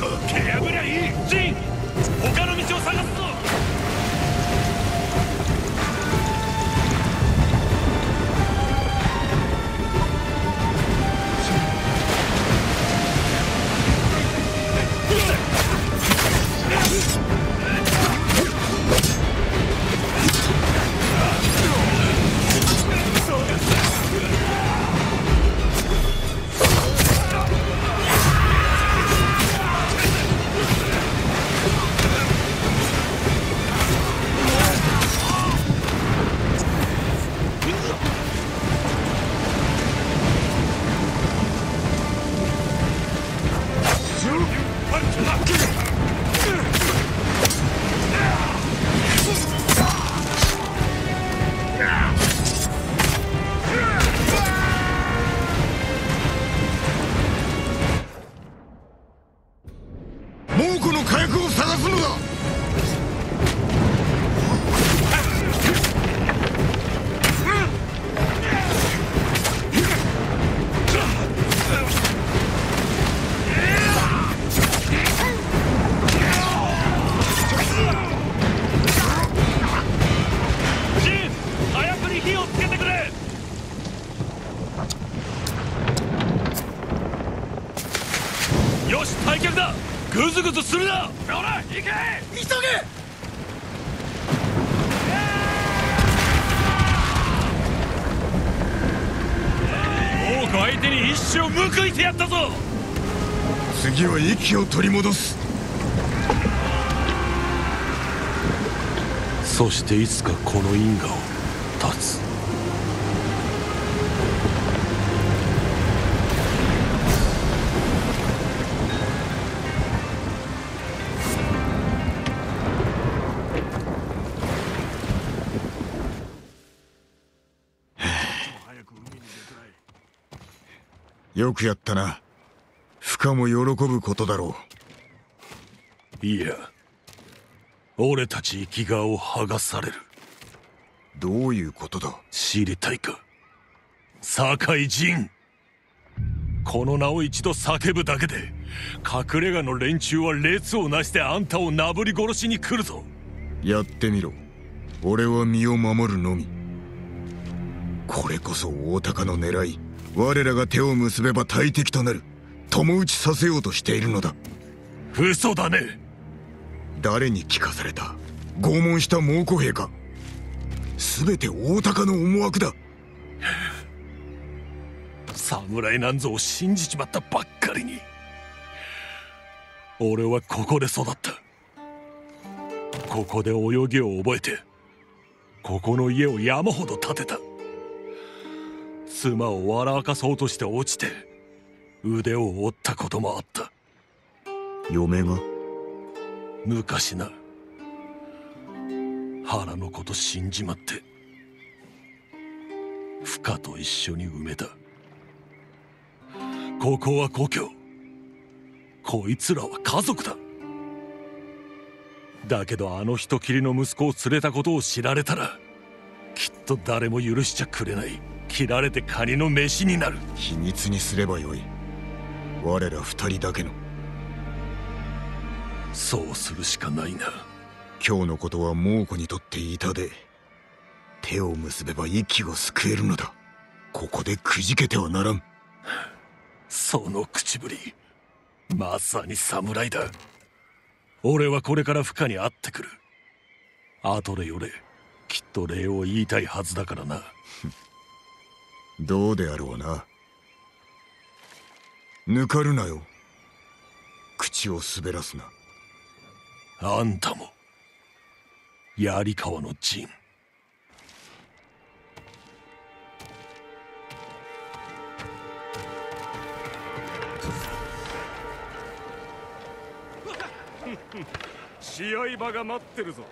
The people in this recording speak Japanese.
と蹴破りゃいい！punch lucky! グズグズするな！ほら行け！急げ！多く相手に一生報いてやったぞ！次は息を取り戻す。そしていつかこの因果を断つよくやったな。負荷も喜ぶことだろいや俺たち生きがを剥がされる。うどういうことだ？知りたいか？堺人。この名を一度叫ぶだけで隠れ家の連中は列をなしてあんたをなぶり殺しに来るぞ。やってみろ。俺は身を守るのみこれこそ大鷹の狙い。我らが手を結べば大敵となる。共打ちさせようとしているのだ。嘘だね。誰に聞かされた。拷問した猛虎兵か。全て大鷹の思惑だ。侍なんぞを信じちまったばっかりに。俺はここで育った。ここで泳ぎを覚えてここの家を山ほど建てた妻を笑かそうとして落ちて腕を折ったこともあった。嫁が？昔な腹のこと死んじまって負荷と一緒に埋めた。ここは故郷。こいつらは家族だ。だけどあの人きりの息子を連れたことを知られたらきっと誰も許しちゃくれない切られてカニの飯になる。秘密にすればよい。我ら二人だけの。そうするしかないな。今日のことは猛虎にとって痛で手を結べば息を救えるのだ。ここでくじけてはならん。その口ぶり。まさに侍だ。俺はこれから負荷に会ってくる。後でよれ。きっと礼を言いたいはずだからなどうであろうな。抜かるなよ。口を滑らすな。あんたも。槍川の陣。試合場が待ってるぞ